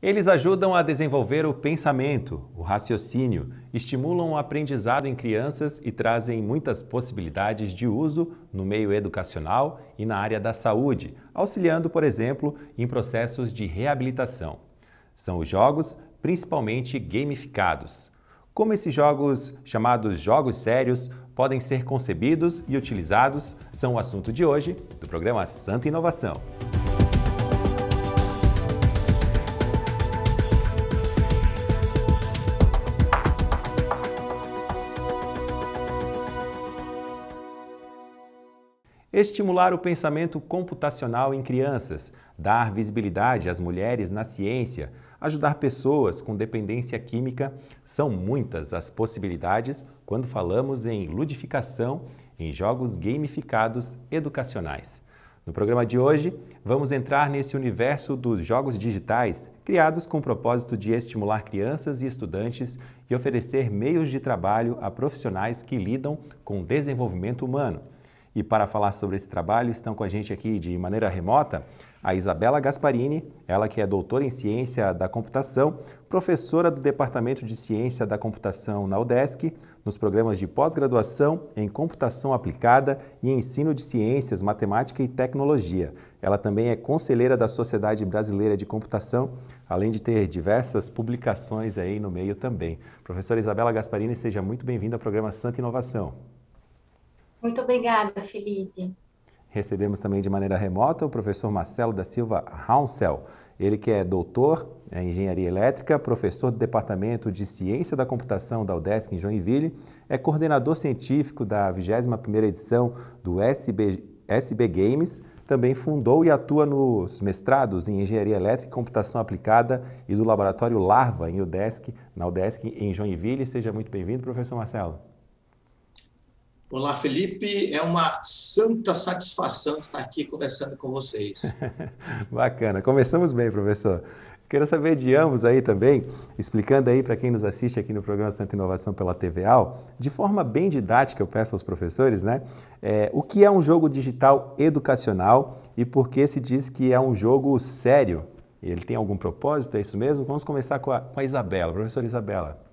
Eles ajudam a desenvolver o pensamento, o raciocínio, estimulam o aprendizado em crianças e trazem muitas possibilidades de uso no meio educacional e na área da saúde, auxiliando, por exemplo, em processos de reabilitação. São os jogos, principalmente gamificados. Como esses jogos, chamados jogos sérios, podem ser concebidos e utilizados, são o assunto de hoje do programa Santa Inovação. Estimular o pensamento computacional em crianças, dar visibilidade às mulheres na ciência, ajudar pessoas com dependência química são muitas as possibilidades quando falamos em ludificação em jogos gamificados educacionais. No programa de hoje, vamos entrar nesse universo dos jogos digitais, criados com o propósito de estimular crianças e estudantes e oferecer meios de trabalho a profissionais que lidam com o desenvolvimento humano. E para falar sobre esse trabalho, estão com a gente aqui de maneira remota a Isabela Gasparini, ela que é doutora em Ciência da Computação, professora do Departamento de Ciência da Computação na UDESC, nos programas de pós-graduação em Computação Aplicada e Ensino de Ciências, Matemática e Tecnologia. Ela também é conselheira da Sociedade Brasileira de Computação, além de ter diversas publicações aí no meio também. Professora Isabela Gasparini, seja muito bem-vinda ao programa Santa Inovação. Muito obrigada, Felipe. Recebemos também de maneira remota o professor Marcelo da Silva Raunsel, ele que é doutor em engenharia elétrica, professor do Departamento de Ciência da Computação da UDESC em Joinville, é coordenador científico da 21ª edição do SB, SB Games, também fundou e atua nos mestrados em Engenharia Elétrica e Computação Aplicada e do Laboratório Larva em UDESC, na UDESC em Joinville. Seja muito bem-vindo, professor Marcelo. Olá, Felipe. É uma santa satisfação estar aqui conversando com vocês. Bacana. Começamos bem, professor. Quero saber de ambos aí também, explicando aí para quem nos assiste aqui no programa Santa Inovação pela TVAL, de forma bem didática, eu peço aos professores, né? É, o que é um jogo digital educacional e por que se diz que é um jogo sério? Ele tem algum propósito? É isso mesmo? Vamos começar com a, com a Isabela. Professora Isabela.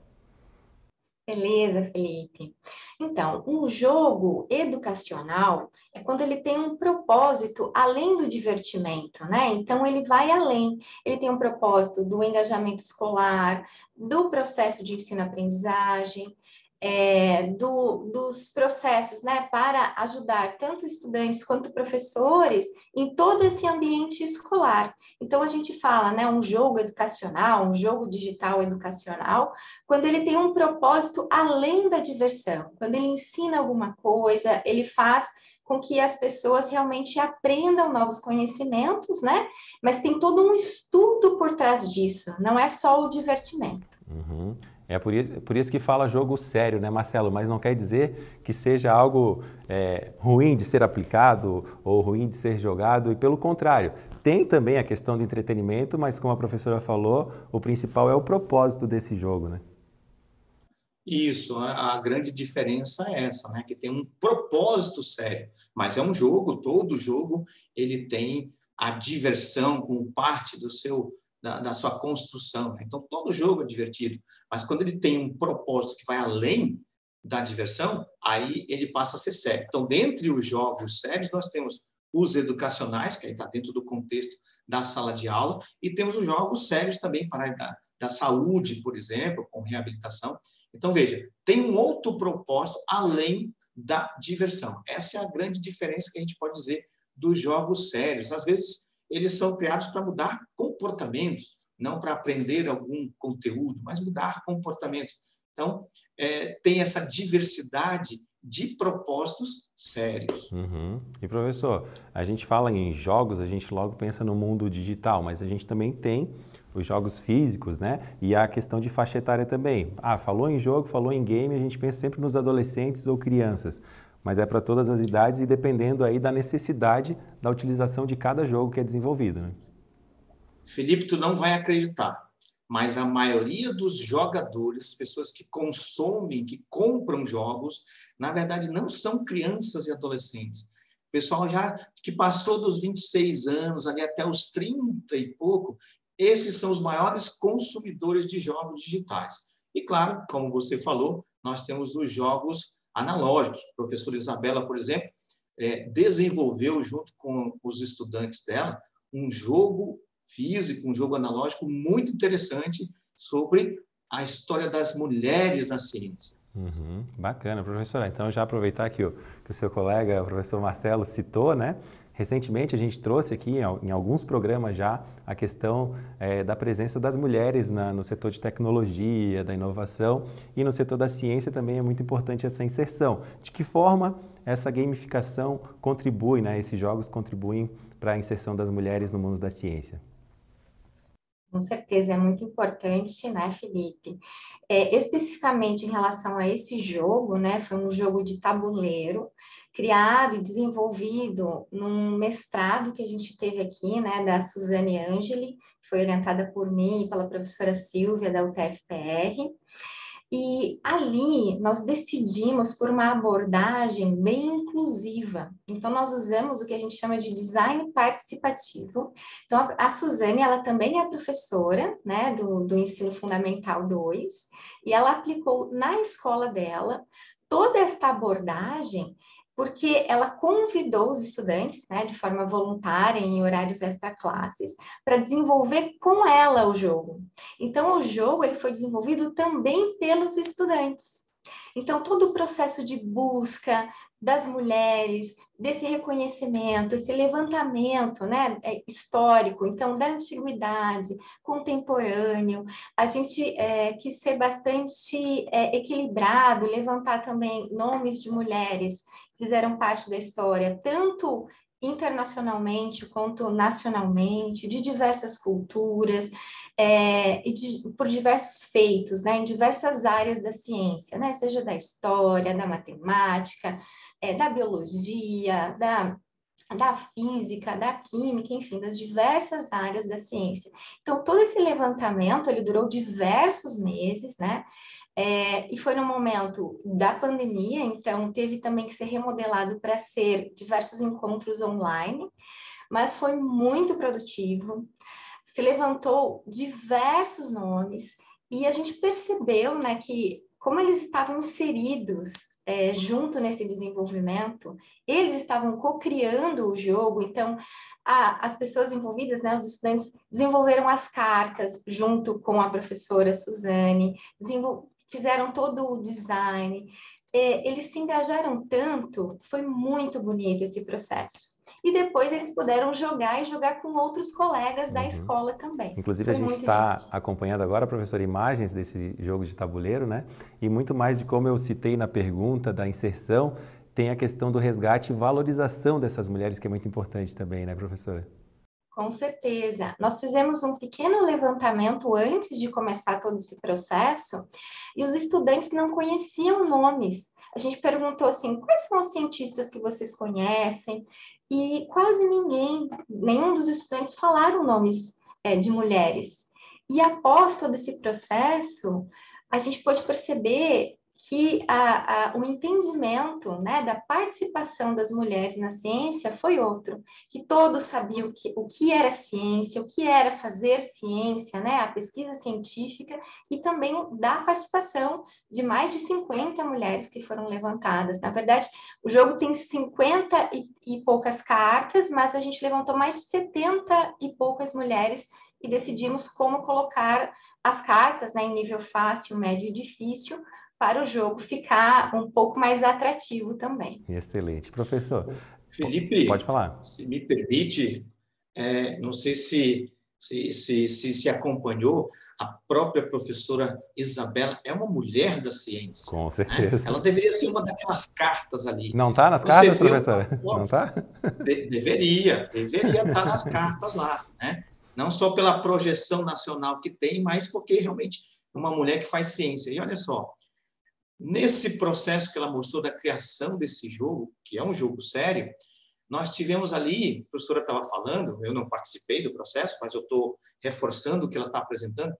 Beleza, Felipe. Então, um jogo educacional é quando ele tem um propósito além do divertimento, né? Então, ele vai além. Ele tem um propósito do engajamento escolar, do processo de ensino-aprendizagem, é, do, dos processos né, para ajudar tanto estudantes quanto professores em todo esse ambiente escolar. Então, a gente fala, né, um jogo educacional, um jogo digital educacional, quando ele tem um propósito além da diversão, quando ele ensina alguma coisa, ele faz com que as pessoas realmente aprendam novos conhecimentos, né? Mas tem todo um estudo por trás disso, não é só o divertimento. Uhum. É por isso, por isso que fala jogo sério, né, Marcelo? Mas não quer dizer que seja algo é, ruim de ser aplicado ou ruim de ser jogado, e pelo contrário. Tem também a questão do entretenimento, mas como a professora falou, o principal é o propósito desse jogo, né? Isso, a, grande diferença é essa, né? Que tem um propósito sério, mas é um jogo, todo jogo ele tem a diversão como parte do seu da, da sua construção. Né? Então, todo jogo é divertido, mas quando ele tem um propósito que vai além da diversão, aí ele passa a ser sério. Então, dentre os jogos sérios, nós temos os educacionais, que aí está dentro do contexto da sala de aula, e temos os jogos sérios também para da, da saúde, por exemplo, com reabilitação. Então, veja, tem um outro propósito além da diversão. Essa é a grande diferença que a gente pode dizer dos jogos sérios. Às vezes, eles são criados para mudar comportamentos, não para aprender algum conteúdo, mas mudar comportamentos. Então, é, tem essa diversidade de propósitos sérios. Uhum. E professor, a gente fala em jogos, a gente logo pensa no mundo digital, mas a gente também tem os jogos físicos, né? E a questão de faixa etária também. Ah, falou em jogo, falou em game, a gente pensa sempre nos adolescentes ou crianças mas é para todas as idades e dependendo aí da necessidade da utilização de cada jogo que é desenvolvido. Né? Felipe, tu não vai acreditar, mas a maioria dos jogadores, pessoas que consomem, que compram jogos, na verdade não são crianças e adolescentes. O pessoal já que passou dos 26 anos, ali até os 30 e pouco, esses são os maiores consumidores de jogos digitais. E, claro, como você falou, nós temos os jogos analógicos. A professora Isabela, por exemplo, é, desenvolveu, junto com os estudantes dela, um jogo físico, um jogo analógico muito interessante sobre a história das mulheres na ciência. Uhum, bacana, professora. Então, já aproveitar que o, que o seu colega, o professor Marcelo, citou, né? Recentemente, a gente trouxe aqui, em alguns programas já, a questão é, da presença das mulheres na, no setor de tecnologia, da inovação e no setor da ciência também é muito importante essa inserção. De que forma essa gamificação contribui, né? Esses jogos contribuem para a inserção das mulheres no mundo da ciência? Com certeza, é muito importante, né, Felipe? É, especificamente em relação a esse jogo, né, foi um jogo de tabuleiro, criado e desenvolvido num mestrado que a gente teve aqui, né, da Suzane Angeli, que foi orientada por mim e pela professora Silvia, da UTFPR. E ali nós decidimos por uma abordagem bem inclusiva. Então nós usamos o que a gente chama de design participativo. Então a, Suzane, ela também é professora, né, do, do ensino fundamental 2, e ela aplicou na escola dela toda esta abordagem porque ela convidou os estudantes, né, de forma voluntária, em horários extra-classes, para desenvolver com ela o jogo. Então, o jogo ele foi desenvolvido também pelos estudantes. Então, todo o processo de busca das mulheres, desse reconhecimento, esse levantamento né, é, histórico, então, da antiguidade, contemporâneo, a gente é, quis ser bastante é, equilibrado, levantar também nomes de mulheres fizeram parte da história, tanto internacionalmente quanto nacionalmente, de diversas culturas, é, e de, por diversos feitos, né, em diversas áreas da ciência, né, seja da história, da matemática, é, da biologia, da, da física, da química, enfim, das diversas áreas da ciência. Então, todo esse levantamento, ele durou diversos meses, né, é, e foi no momento da pandemia, então teve também que ser remodelado para ser diversos encontros online, mas foi muito produtivo. Se levantou diversos nomes e a gente percebeu, né, que como eles estavam inseridos é, junto nesse desenvolvimento, eles estavam co-criando o jogo, então a, as pessoas envolvidas, né, os estudantes, desenvolveram as cartas junto com a professora Suzane, fizeram todo o design, é, eles se engajaram tanto, foi muito bonito esse processo. E depois eles puderam jogar e jogar com outros colegas da uhum. escola também. Inclusive, foi a gente está acompanhando agora, professor, imagens desse jogo de tabuleiro, né? E muito mais de como eu citei na pergunta da inserção, tem a questão do resgate e valorização dessas mulheres, que é muito importante também, né, professora? Com certeza. Nós fizemos um pequeno levantamento antes de começar todo esse processo e os estudantes não conheciam nomes. A gente perguntou assim: quais são os cientistas que vocês conhecem? E quase ninguém, nenhum dos estudantes falaram nomes é, de mulheres. E após todo esse processo, a gente pôde perceber que a, a, o entendimento né, da participação das mulheres na ciência foi outro, que todos sabiam que, o que era ciência, o que era fazer ciência, né, a pesquisa científica, e também da participação de mais de 50 mulheres que foram levantadas. Na verdade, o jogo tem 50 e, e poucas cartas, mas a gente levantou mais de 70 e poucas mulheres e decidimos como colocar as cartas né, em nível fácil, médio e difícil, para o jogo ficar um pouco mais atrativo também. Excelente. Professor, Felipe, pode falar. Se me permite, é, não sei se se, se, se, se acompanhou, a própria professora Isabela é uma mulher da ciência. Com né? certeza. Né? Ela deveria ser uma daquelas cartas ali. Não está nas Você cartas, professora? Não está? De, deveria, deveria estar tá nas cartas lá, né? Não só pela projeção nacional que tem, mas porque realmente é uma mulher que faz ciência. E olha só, Nesse processo que ela mostrou da criação desse jogo, que é um jogo sério, nós tivemos ali, a professora estava falando, eu não participei do processo, mas eu estou reforçando o que ela está apresentando,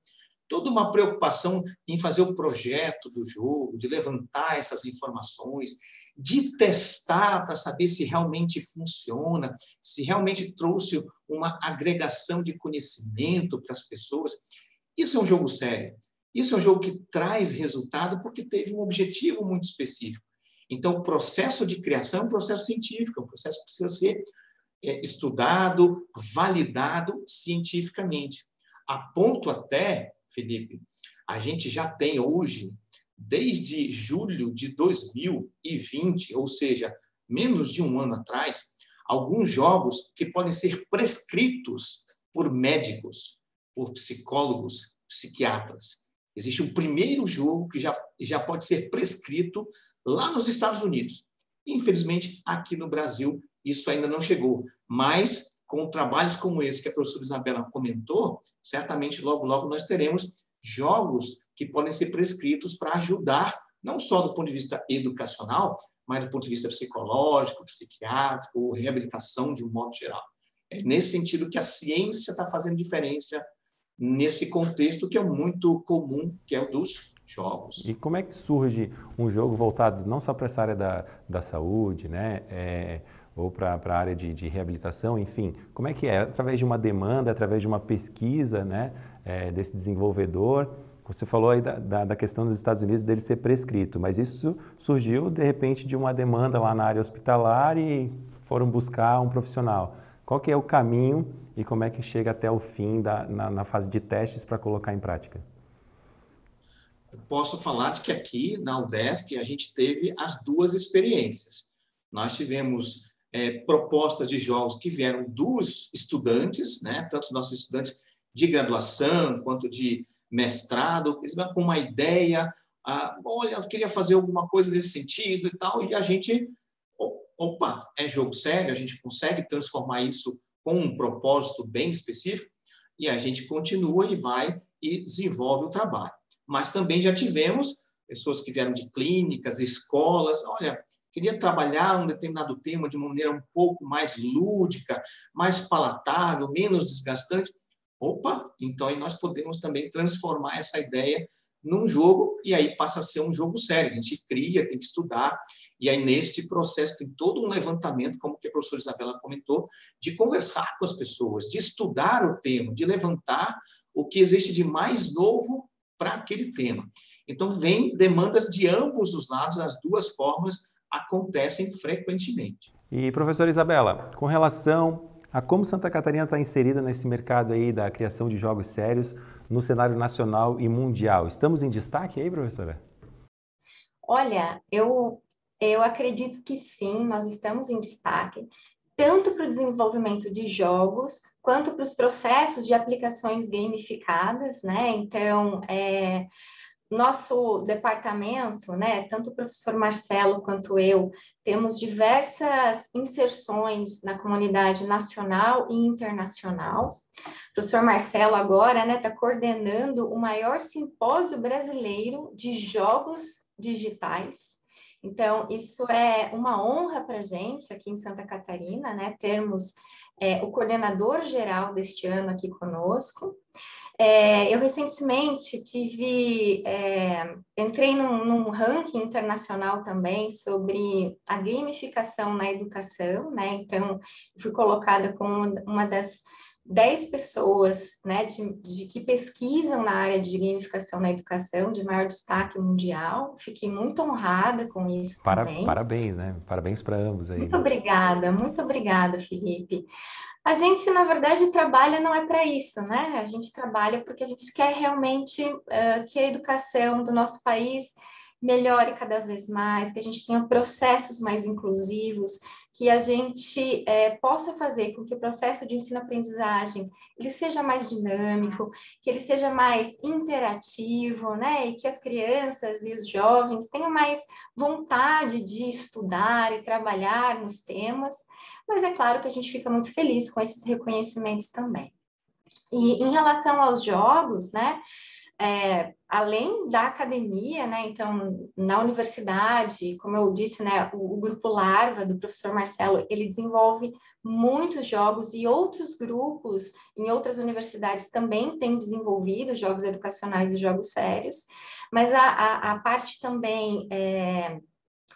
toda uma preocupação em fazer o projeto do jogo, de levantar essas informações, de testar para saber se realmente funciona, se realmente trouxe uma agregação de conhecimento para as pessoas. Isso é um jogo sério. Isso é um jogo que traz resultado porque teve um objetivo muito específico. Então, o processo de criação é um processo científico, é um processo que precisa ser é, estudado, validado cientificamente. A ponto até, Felipe, a gente já tem hoje desde julho de 2020, ou seja, menos de um ano atrás, alguns jogos que podem ser prescritos por médicos, por psicólogos, psiquiatras. Existe um primeiro jogo que já, já pode ser prescrito lá nos Estados Unidos. Infelizmente, aqui no Brasil, isso ainda não chegou. Mas, com trabalhos como esse que a professora Isabela comentou, certamente logo, logo nós teremos jogos que podem ser prescritos para ajudar, não só do ponto de vista educacional, mas do ponto de vista psicológico, psiquiátrico, reabilitação de um modo geral. É nesse sentido que a ciência está fazendo diferença nesse contexto que é muito comum, que é o dos jogos. E como é que surge um jogo voltado não só para essa área da, da saúde, né? É, ou para a área de, de, reabilitação, enfim, como é que é? Através de uma demanda, através de uma pesquisa, né? É, desse desenvolvedor, você falou aí da, da, da, questão dos Estados Unidos dele ser prescrito, mas isso surgiu de repente de uma demanda lá na área hospitalar e foram buscar um profissional. Qual que é o caminho e como é que chega até o fim da, na, na fase de testes para colocar em prática? Eu posso falar de que aqui na UDESC a gente teve as duas experiências. Nós tivemos é, propostas de jogos que vieram dos estudantes, né, tanto os nossos estudantes de graduação quanto de mestrado, eles com uma ideia, olha, eu queria fazer alguma coisa nesse sentido e tal, e a gente, opa, é jogo sério, a gente consegue transformar isso com um propósito bem específico, e a gente continua e vai e desenvolve o trabalho. Mas também já tivemos pessoas que vieram de clínicas, escolas, olha, queria trabalhar um determinado tema de uma maneira um pouco mais lúdica, mais palatável, menos desgastante. Opa, então aí nós podemos também transformar essa ideia num jogo e aí passa a ser um jogo sério. A gente cria, tem que estudar e aí neste processo tem todo um levantamento, como que a professora Isabela comentou, de conversar com as pessoas, de estudar o tema, de levantar o que existe de mais novo para aquele tema. Então vem demandas de ambos os lados, as duas formas acontecem frequentemente. E professora Isabela, com relação a como Santa Catarina está inserida nesse mercado aí da criação de jogos sérios no cenário nacional e mundial. Estamos em destaque aí, professora? Olha, eu, eu acredito que sim, nós estamos em destaque, tanto para o desenvolvimento de jogos, quanto para os processos de aplicações gamificadas, né? Então, é, nosso departamento, né, tanto o professor Marcelo quanto eu, temos diversas inserções na comunidade nacional e internacional. O professor Marcelo agora está né, tá coordenando o maior simpósio brasileiro de jogos digitais. Então, isso é uma honra para a gente aqui em Santa Catarina, né, termos é, o coordenador geral deste ano aqui conosco. É, eu recentemente tive, é, entrei num, num, ranking internacional também sobre a gamificação na educação, né? Então, fui colocada como uma das 10 pessoas né, de, de, que pesquisam na área de gamificação na educação, de maior destaque mundial. Fiquei muito honrada com isso Para, também. Parabéns, né? Parabéns para ambos aí. Muito obrigada, muito obrigada, Felipe. A gente, na verdade, trabalha não é para isso, né? A gente trabalha porque a gente quer realmente uh, que a educação do nosso país melhore cada vez mais, que a gente tenha processos mais inclusivos, que a gente é, possa fazer com que o processo de ensino-aprendizagem ele seja mais dinâmico, que ele seja mais interativo, né? E que as crianças e os jovens tenham mais vontade de estudar e trabalhar nos temas mas é claro que a gente fica muito feliz com esses reconhecimentos também. E em relação aos jogos, né, é, além da academia, né, então na universidade, como eu disse, né, o, o, grupo Larva do professor Marcelo, ele desenvolve muitos jogos e outros grupos em outras universidades também têm desenvolvido jogos educacionais e jogos sérios, mas a, a, a parte também é,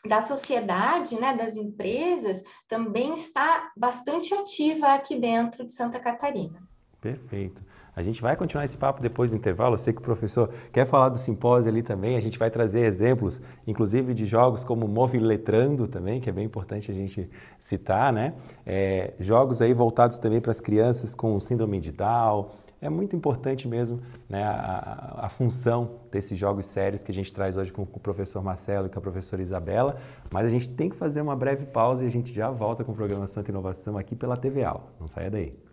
da sociedade, né, das empresas, também está bastante ativa aqui dentro de Santa Catarina. Perfeito. A gente vai continuar esse papo depois do intervalo. Eu sei que o professor quer falar do simpósio ali também. A gente vai trazer exemplos, inclusive de jogos como Moviletrando também, que é bem importante a gente citar, né? É, jogos aí voltados também para as crianças com síndrome de Down. É muito importante mesmo né, a, a, função desses jogos sérios que a gente traz hoje com, com o professor Marcelo e com a professora Isabela. Mas a gente tem que fazer uma breve pausa e a gente já volta com o programa Santa Inovação aqui pela TVA. Não saia daí.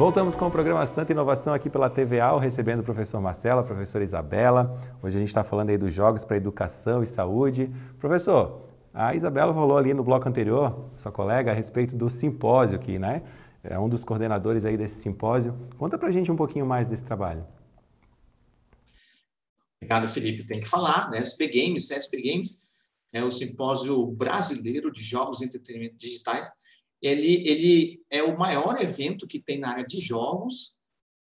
Voltamos com o programa Santa Inovação aqui pela TVA, recebendo o professor Marcelo, a professora Isabela. Hoje a gente está falando aí dos jogos para educação e saúde. Professor, a Isabela falou ali no bloco anterior, sua colega, a respeito do simpósio aqui, né? É um dos coordenadores aí desse simpósio. Conta para a gente um pouquinho mais desse trabalho. Obrigado, Felipe. Tem que falar, né? SP Games, SP Games é o simpósio brasileiro de jogos e entretenimento digitais ele, ele é o maior evento que tem na área de jogos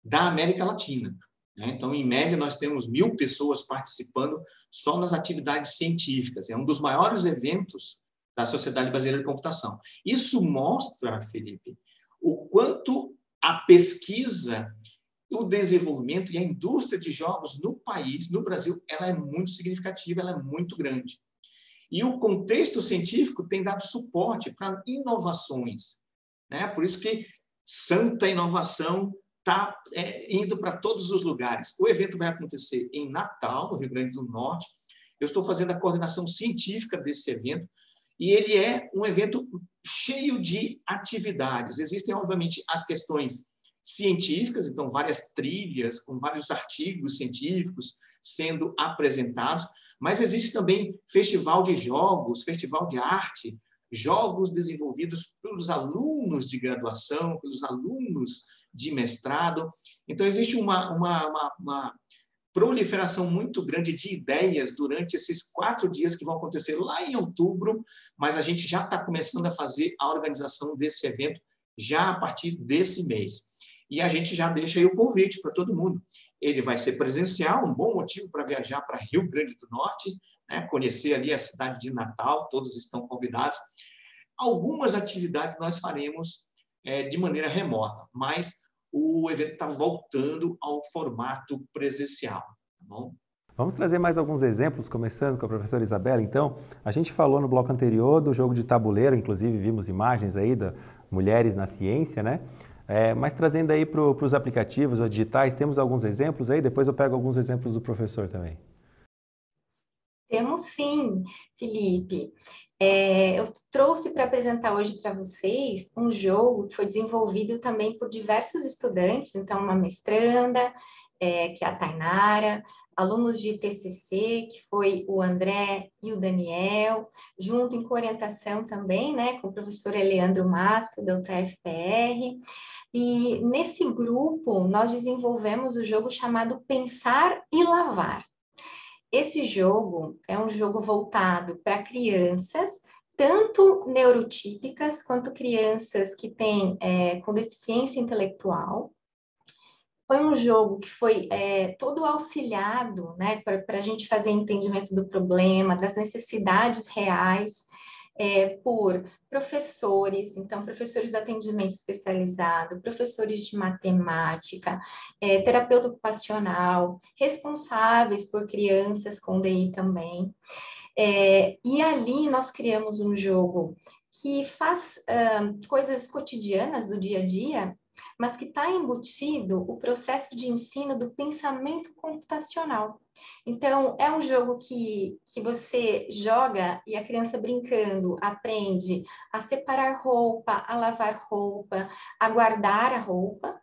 da América Latina. Né? Então, em média, nós temos mil pessoas participando só nas atividades científicas. É um dos maiores eventos da Sociedade Brasileira de Computação. Isso mostra, Felipe, o quanto a pesquisa, o desenvolvimento e a indústria de jogos no país, no Brasil, ela é muito significativa, ela é muito grande. E o contexto científico tem dado suporte para inovações. Né? Por isso que santa inovação está é, indo para todos os lugares. O evento vai acontecer em Natal, no Rio Grande do Norte. Eu estou fazendo a coordenação científica desse evento e ele é um evento cheio de atividades. Existem, obviamente, as questões científicas, então, várias trilhas com vários artigos científicos sendo apresentados, mas existe também festival de jogos, festival de arte, jogos desenvolvidos pelos alunos de graduação, pelos alunos de mestrado. Então, existe uma, uma, uma, uma proliferação muito grande de ideias durante esses quatro dias que vão acontecer lá em outubro, mas a gente já está começando a fazer a organização desse evento já a partir desse mês. E a gente já deixa aí o convite para todo mundo. Ele vai ser presencial, um bom motivo para viajar para Rio Grande do Norte, né? conhecer ali a cidade de Natal, todos estão convidados. Algumas atividades nós faremos é, de maneira remota, mas o evento está voltando ao formato presencial. Tá bom? Vamos trazer mais alguns exemplos, começando com a professora Isabela. Então, a gente falou no bloco anterior do jogo de tabuleiro, inclusive vimos imagens aí da Mulheres na Ciência, né? É, mas trazendo aí para os aplicativos ou digitais, temos alguns exemplos aí? Depois eu pego alguns exemplos do professor também. Temos sim, Felipe. É, eu trouxe para apresentar hoje para vocês um jogo que foi desenvolvido também por diversos estudantes, então uma mestranda, é, que é a Tainara, alunos de TCC, que foi o André e o Daniel, junto em orientação também, né, com o professor Eleandro Masco, da UTFPR. E nesse grupo, nós desenvolvemos o jogo chamado Pensar e Lavar. Esse jogo é um jogo voltado para crianças, tanto neurotípicas quanto crianças que têm é, com deficiência intelectual. Foi um jogo que foi é, todo auxiliado né, para a gente fazer entendimento do problema, das necessidades reais é, por professores, então, professores de atendimento especializado, professores de matemática, é, terapeuta ocupacional, responsáveis por crianças com DI também. É, e ali nós criamos um jogo que faz uh, coisas cotidianas do dia a dia, mas que está embutido o processo de ensino do pensamento computacional. Então, é um jogo que, que você joga e a criança brincando aprende a separar roupa, a lavar roupa, a guardar a roupa,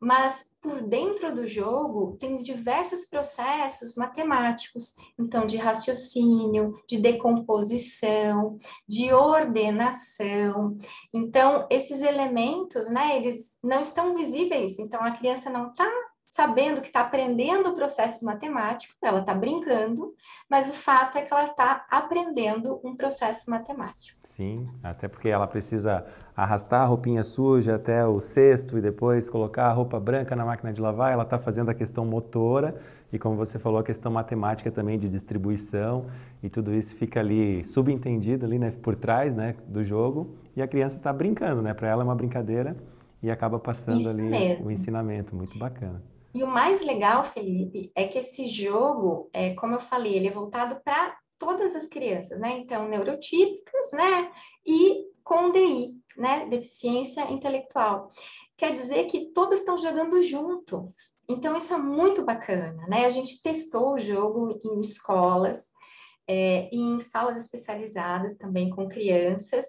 mas por dentro do jogo tem diversos processos matemáticos, então de raciocínio, de decomposição, de ordenação. Então esses elementos, né, eles não estão visíveis, então a criança não está sabendo que está aprendendo processos matemáticos, ela está brincando, mas o fato é que ela está aprendendo um processo matemático. Sim, até porque ela precisa arrastar a roupinha suja até o cesto e depois colocar a roupa branca na máquina de lavar, ela está fazendo a questão motora e, como você falou, a questão matemática também de distribuição e tudo isso fica ali subentendido ali né, por trás né, do jogo e a criança está brincando, né? Para ela é uma brincadeira e acaba passando isso ali mesmo. o ensinamento, muito bacana. E o mais legal, Felipe, é que esse jogo, é, como eu falei, ele é voltado para todas as crianças, né? Então, neurotípicas, né? E com DI, né? Deficiência intelectual. Quer dizer que todas estão jogando juntos. Então, isso é muito bacana, né? A gente testou o jogo em escolas, é, em salas especializadas também com crianças,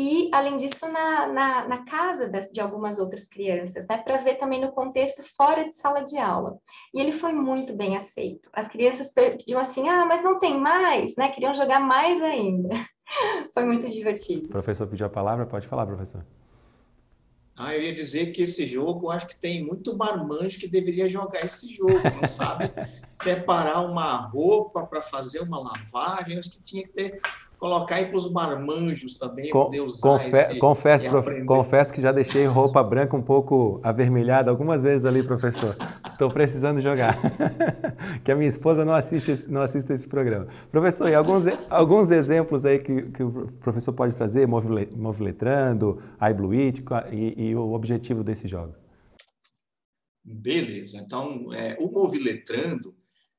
e, além disso, na, na, na casa das, de algumas outras crianças, né, para ver também no contexto fora de sala de aula. E ele foi muito bem aceito. As crianças pediam assim: ah, mas não tem mais, né? Queriam jogar mais ainda. foi muito divertido. O professor pediu a palavra, pode falar, professor. Ah, eu ia dizer que esse jogo, acho que tem muito marmanjo que deveria jogar esse jogo, não sabe? Separar uma roupa para fazer uma lavagem, acho que tinha que ter colocar aí para os marmanjos também, Com, poder usar confe esse, confesso, prof, confesso que já deixei roupa branca um pouco avermelhada algumas vezes ali, professor. Estou precisando jogar. que a minha esposa não assiste, esse, não assiste esse programa. Professor, e alguns, alguns exemplos aí que, que o professor pode trazer, Moviletrando, iBlueit, e, e o objetivo desses jogos? Beleza. Então, é, o Moviletrando,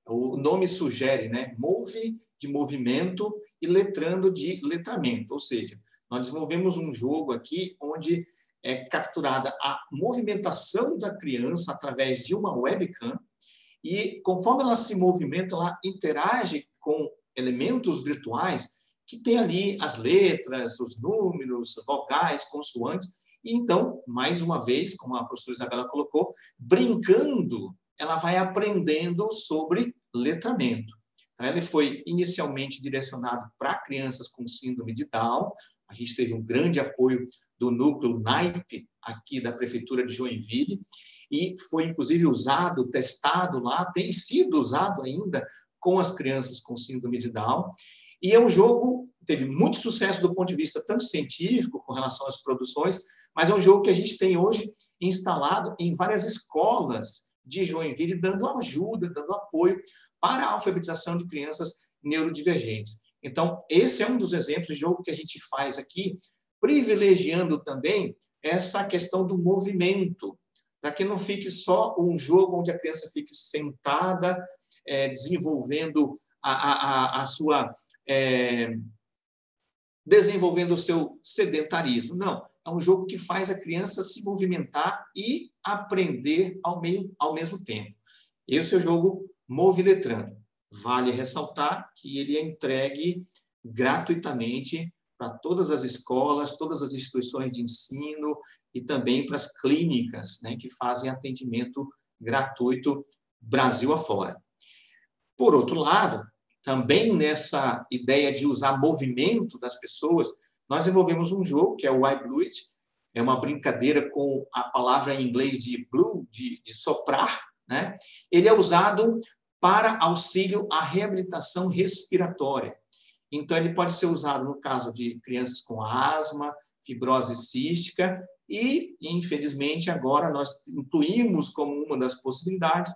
o nome sugere, né? Move de movimento e letrando de letramento, ou seja, nós desenvolvemos um jogo aqui onde é capturada a movimentação da criança através de uma webcam e conforme ela se movimenta, ela interage com elementos virtuais que tem ali as letras, os números, vogais, consoantes. E então, mais uma vez, como a professora Isabela colocou, brincando, ela vai aprendendo sobre letramento. Ele foi inicialmente direcionado para crianças com síndrome de Down. A gente teve um grande apoio do núcleo NAIP, aqui da Prefeitura de Joinville, e foi inclusive usado, testado lá, tem sido usado ainda com as crianças com síndrome de Down. E é um jogo teve muito sucesso do ponto de vista tanto científico, com relação às produções, mas é um jogo que a gente tem hoje instalado em várias escolas de Joinville, dando ajuda, dando apoio para a alfabetização de crianças neurodivergentes. Então, esse é um dos exemplos de jogo que a gente faz aqui, privilegiando também essa questão do movimento, para que não fique só um jogo onde a criança fique sentada, é, desenvolvendo a, a, a sua. É, desenvolvendo o seu sedentarismo. Não, é um jogo que faz a criança se movimentar e aprender ao, meio, ao mesmo tempo. Esse é o jogo Moviletrando. Vale ressaltar que ele é entregue gratuitamente para todas as escolas, todas as instituições de ensino e também para as clínicas né, que fazem atendimento gratuito Brasil afora. Por outro lado, também nessa ideia de usar movimento das pessoas, nós desenvolvemos um jogo que é o iBluet, é uma brincadeira com a palavra em inglês de blue, de, de soprar, né? Ele é usado para auxílio à reabilitação respiratória. Então, ele pode ser usado no caso de crianças com asma, fibrose cística e, infelizmente, agora nós incluímos como uma das possibilidades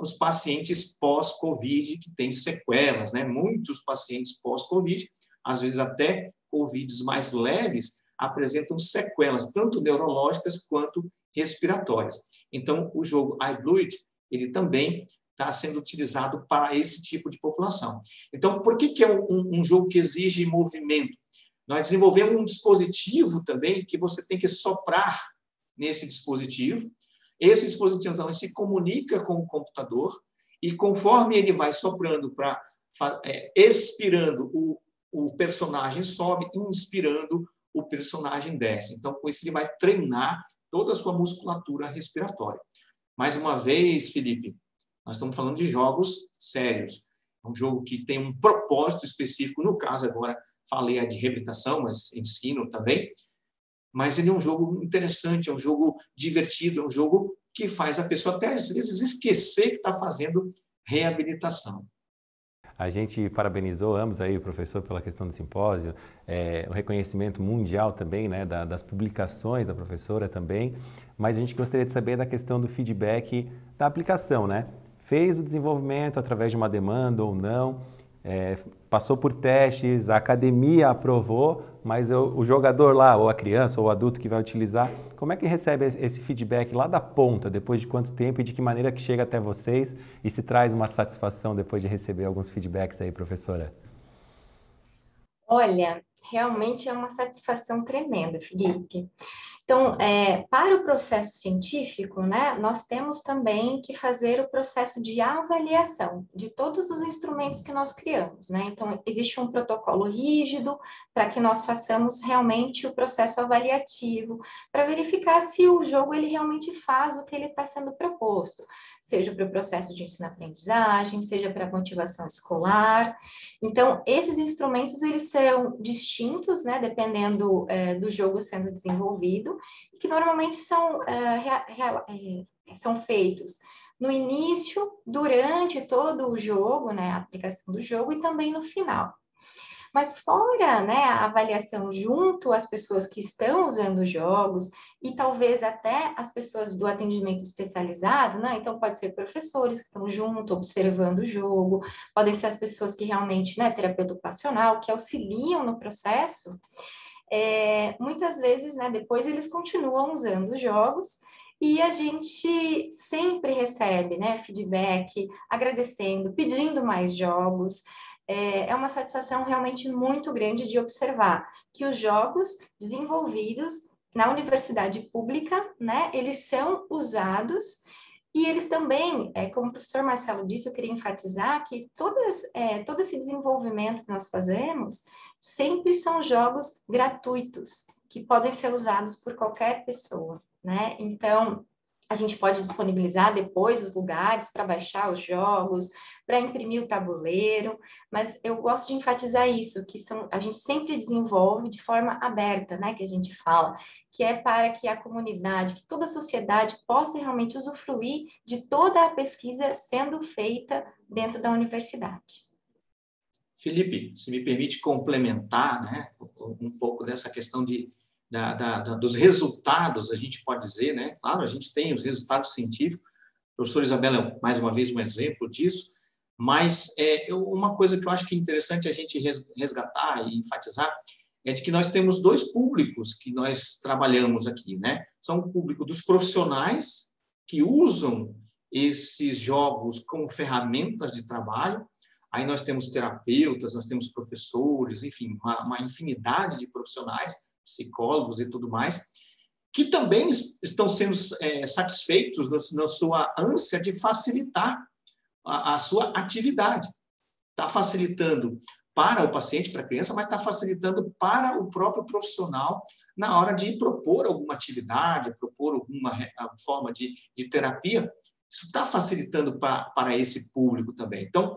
os pacientes pós-Covid que têm sequelas, né? Muitos pacientes pós-Covid, às vezes até Covids mais leves, apresentam sequelas, tanto neurológicas quanto respiratórias. Então, o jogo iBluid, ele também está sendo utilizado para esse tipo de população. Então, por que, que é um, um jogo que exige movimento? Nós desenvolvemos um dispositivo também que você tem que soprar nesse dispositivo. Esse dispositivo então, se comunica com o computador e conforme ele vai soprando para é, expirando o, o personagem sobe, inspirando o personagem desce. Então, com isso ele vai treinar toda a sua musculatura respiratória. Mais uma vez, Felipe, nós estamos falando de jogos sérios. É um jogo que tem um propósito específico. No caso, agora, falei a de reabilitação, mas ensino também. Mas ele é um jogo interessante, é um jogo divertido, é um jogo que faz a pessoa até às vezes esquecer que está fazendo reabilitação. A gente parabenizou ambos aí o professor pela questão do simpósio, é, o reconhecimento mundial também, né, da, das publicações da professora também, mas a gente gostaria de saber da questão do feedback da aplicação, né? Fez o desenvolvimento através de uma demanda ou não, é, passou por testes, a academia aprovou, mas eu, o jogador lá, ou a criança, ou o adulto que vai utilizar, como é que recebe esse feedback lá da ponta, depois de quanto tempo e de que maneira que chega até vocês e se traz uma satisfação depois de receber alguns feedbacks aí, professora? Olha, realmente é uma satisfação tremenda, Felipe. Então, é, para o processo científico, né, nós temos também que fazer o processo de avaliação de todos os instrumentos que nós criamos, né? Então, existe um protocolo rígido para que nós façamos realmente o processo avaliativo, para verificar se o jogo ele realmente faz o que ele está sendo proposto seja para o processo de ensino-aprendizagem, seja para a motivação escolar. Então, esses instrumentos, eles são distintos, né, dependendo é, do jogo sendo desenvolvido, e que normalmente são, é, são feitos no início, durante todo o jogo, né, a aplicação do jogo, e também no final. Mas fora né, a avaliação junto às pessoas que estão usando os jogos e talvez até as pessoas do atendimento especializado, né? Então pode ser professores que estão junto, observando o jogo, podem ser as pessoas que realmente, né, terapeuta ocupacional, que auxiliam no processo. É, muitas vezes, né, depois eles continuam usando os jogos e a gente sempre recebe né, feedback, agradecendo, pedindo mais jogos é, é uma satisfação realmente muito grande de observar que os jogos desenvolvidos na universidade pública, né, eles são usados e eles também, é, como o professor Marcelo disse, eu queria enfatizar que todas, é, todo esse desenvolvimento que nós fazemos sempre são jogos gratuitos, que podem ser usados por qualquer pessoa, né? Então, a gente pode disponibilizar depois os lugares para baixar os jogos, para imprimir o tabuleiro, mas eu gosto de enfatizar isso, que são, a gente sempre desenvolve de forma aberta, né, que a gente fala, que é para que a comunidade, que toda a sociedade possa realmente usufruir de toda a pesquisa sendo feita dentro da universidade. Felipe, se me permite complementar né, um pouco dessa questão de, da, da, da, dos resultados, a gente pode dizer, né? Claro, a gente tem os resultados científicos, a professora Isabela é mais uma vez um exemplo disso, mas é, uma coisa que eu acho que é interessante a gente resgatar e enfatizar é de que nós temos dois públicos que nós trabalhamos aqui, né? São o público dos profissionais que usam esses jogos como ferramentas de trabalho. Aí nós temos terapeutas, nós temos professores, enfim, uma, uma infinidade de profissionais, psicólogos e tudo mais, que também estão sendo é, satisfeitos na sua ânsia de facilitar a, a sua atividade. Está facilitando para o paciente, para a criança, mas está facilitando para o próprio profissional na hora de propor alguma atividade, propor alguma forma de, de terapia. Isso está facilitando para, esse público também. Então,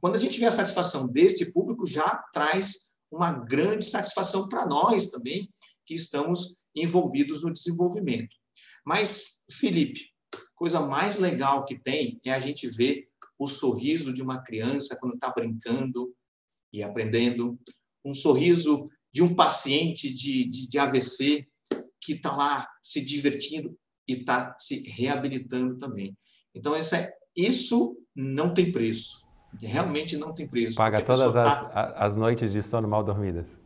quando a gente vê a satisfação deste público, já traz uma grande satisfação para nós também, que estamos envolvidos no desenvolvimento. Mas, Felipe, coisa mais legal que tem é a gente ver o sorriso de uma criança quando está brincando e aprendendo, um sorriso de um paciente de, de, de AVC que está lá se divertindo e está se reabilitando também. Então, essa, é, isso não tem preço. Realmente não tem preço. Paga todas as, tá... as noites de sono mal dormidas.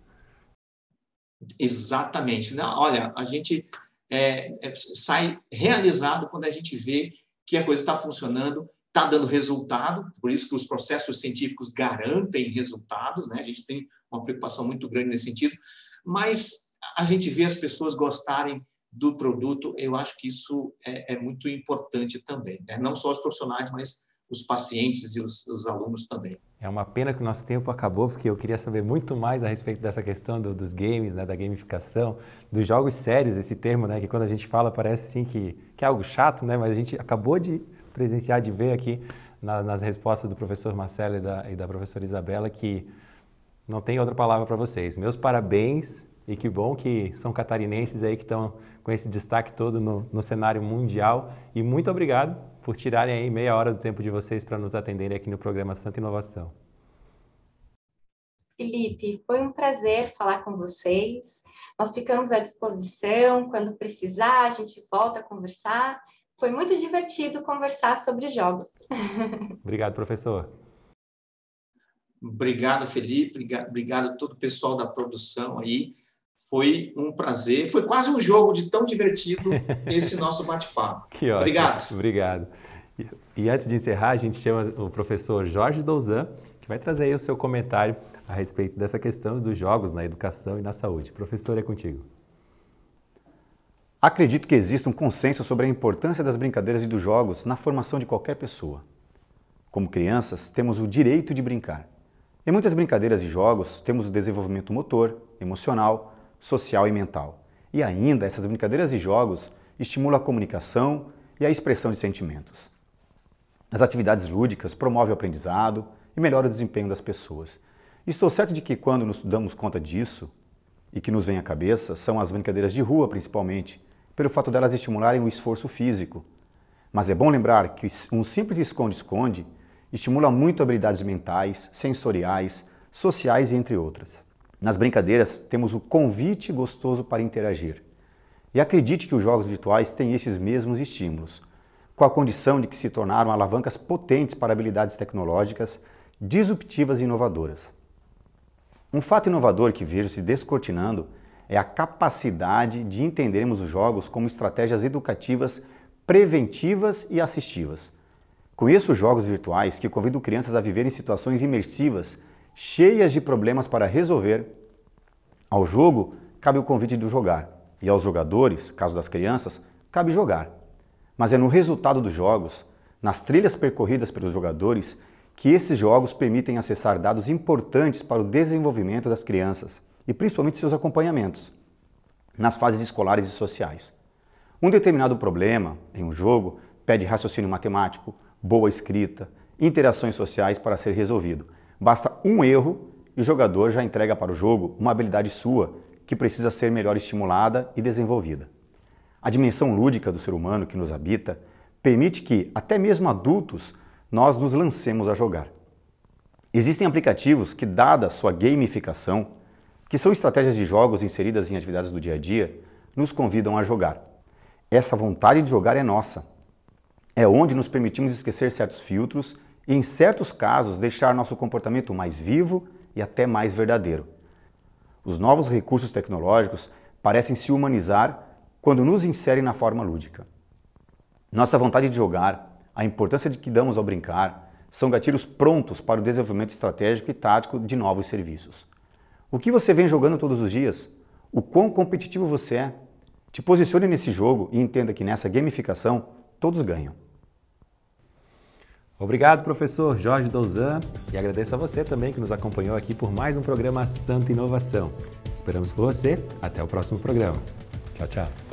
Exatamente. Não, olha, a gente é, é, sai realizado quando a gente vê que a coisa está funcionando está dando resultado, por isso que os processos científicos garantem resultados, né? a gente tem uma preocupação muito grande nesse sentido, mas a gente vê as pessoas gostarem do produto, eu acho que isso é, é muito importante também, né? não só os profissionais, mas os pacientes e os, os, alunos também. É uma pena que o nosso tempo acabou, porque eu queria saber muito mais a respeito dessa questão do, dos games, né, da gamificação, dos jogos sérios, esse termo, né, que quando a gente fala parece assim que, que é algo chato, né, mas a gente acabou de presenciar, de ver aqui na, nas respostas do professor Marcelo e da, e da professora Isabela que não tem outra palavra para vocês. Meus parabéns e que bom que são catarinenses aí que estão com esse destaque todo no, no cenário mundial. E muito obrigado por tirarem aí meia hora do tempo de vocês para nos atenderem aqui no programa Santa Inovação. Felipe, foi um prazer falar com vocês. Nós ficamos à disposição. Quando precisar, a gente volta a conversar. Foi muito divertido conversar sobre jogos. Obrigado, professor. Obrigado, Felipe. Obrigado a todo o pessoal da produção aí. Foi um prazer. Foi quase um jogo de tão divertido esse nosso bate-papo. Que ótimo. Obrigado. Obrigado. E, e, antes de encerrar, a gente chama o professor Jorge Douzan, que vai trazer aí o seu comentário a respeito dessa questão dos jogos na educação e na saúde. Professor, é contigo. Acredito que exista um consenso sobre a importância das brincadeiras e dos jogos na formação de qualquer pessoa. Como crianças, temos o direito de brincar. Em muitas brincadeiras e jogos, temos o desenvolvimento motor, emocional, social e mental. E ainda, essas brincadeiras e jogos estimulam a comunicação e a expressão de sentimentos. As atividades lúdicas promovem o aprendizado e melhoram o desempenho das pessoas. Estou certo de que quando nos damos conta disso, e que nos vem à cabeça são as brincadeiras de rua principalmente, pelo fato delas estimularem o esforço físico. Mas é bom lembrar que um simples esconde-esconde estimula muito habilidades mentais, sensoriais, sociais e entre outras. Nas brincadeiras, temos o convite gostoso para interagir. E acredite que os jogos virtuais têm esses mesmos estímulos, com a condição de que se tornaram alavancas potentes para habilidades tecnológicas disruptivas e inovadoras. Um fato inovador que vejo se descortinando é a capacidade de entendermos os jogos como estratégias educativas preventivas e assistivas. Conheço jogos virtuais que convidam crianças a viver em situações imersivas, cheias de problemas para resolver. Ao jogo, cabe o convite do jogar, e aos jogadores, caso das crianças, cabe jogar. Mas é no resultado dos jogos, nas trilhas percorridas pelos jogadores, que esses jogos permitem acessar dados importantes para o desenvolvimento das crianças e principalmente seus acompanhamentos nas fases escolares e sociais. Um determinado problema em um jogo pede raciocínio matemático, boa escrita, interações sociais para ser resolvido. Basta um erro e o jogador já entrega para o jogo uma habilidade sua que precisa ser melhor estimulada e desenvolvida. A dimensão lúdica do ser humano que nos habita permite que, até mesmo adultos, nós nos lancemos a jogar. Existem aplicativos que, dada sua gamificação, que são estratégias de jogos inseridas em atividades do dia a dia, nos convidam a jogar. Essa vontade de jogar é nossa. É onde nos permitimos esquecer certos filtros e, em certos casos, deixar nosso comportamento mais vivo e até mais verdadeiro. Os novos recursos tecnológicos parecem se humanizar quando nos inserem na forma lúdica. Nossa vontade de jogar, a importância de que damos ao brincar, são gatilhos prontos para o desenvolvimento estratégico e tático de novos serviços. O que você vem jogando todos os dias? O quão competitivo você é? Te posicione nesse jogo e entenda que nessa gamificação todos ganham. Obrigado, professor Jorge Douzan, e agradeço a você também que nos acompanhou aqui por mais um programa Santa Inovação. Esperamos por você. Até o próximo programa. Tchau, tchau.